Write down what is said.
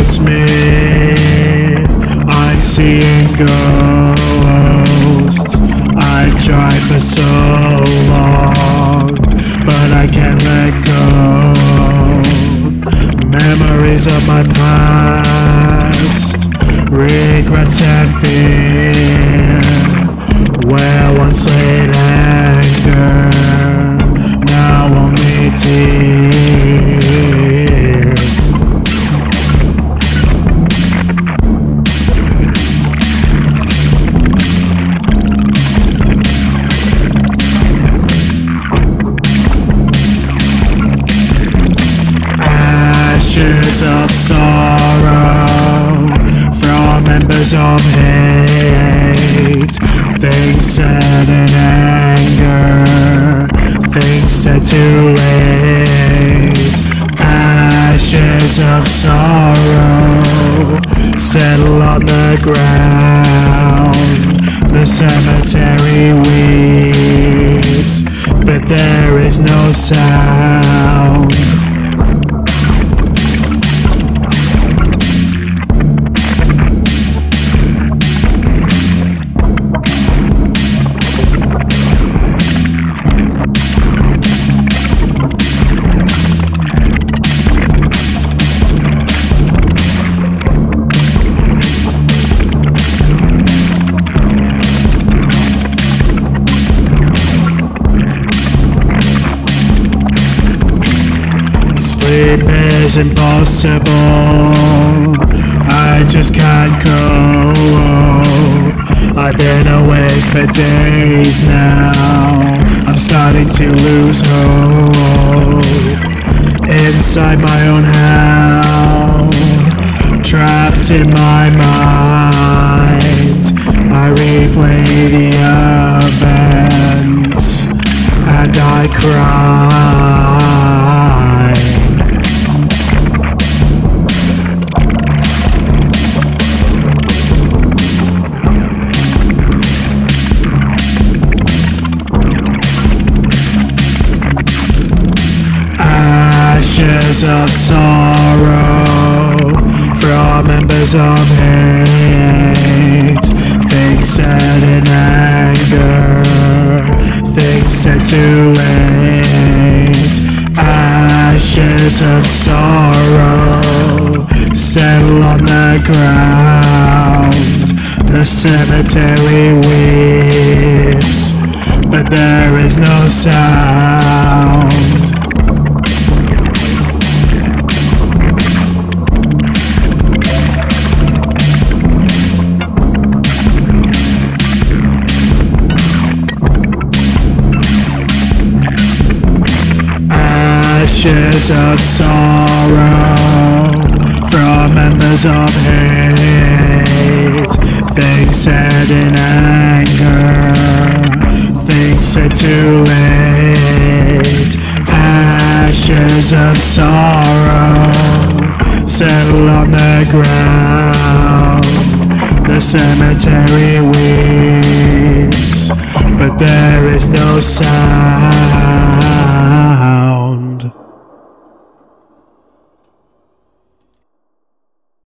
it's me. I'm seeing ghosts. I've tried for so long, but I can't let go. Memories of my past, regrets and fear. Where once laid Ashes of sorrow from embers of hate. Things said in anger, things said too late. Ashes of sorrow settle on the ground. The cemetery weeps, but there is no sound. Sleep is impossible. I just can't cope. I've been awake for days now. I'm starting to lose hope. Inside my own hell, trapped in my mind. I replay the events and I cry. Of sorrow from embers of hate. Things said in anger, things said too late. Ashes of sorrow settle on the ground. The cemetery weeps, but there is no sound. Ashes of sorrow from embers of hate. Things said in anger, things said too late. Ashes of sorrow settle on the ground. The cemetery weeps, but there is no sound.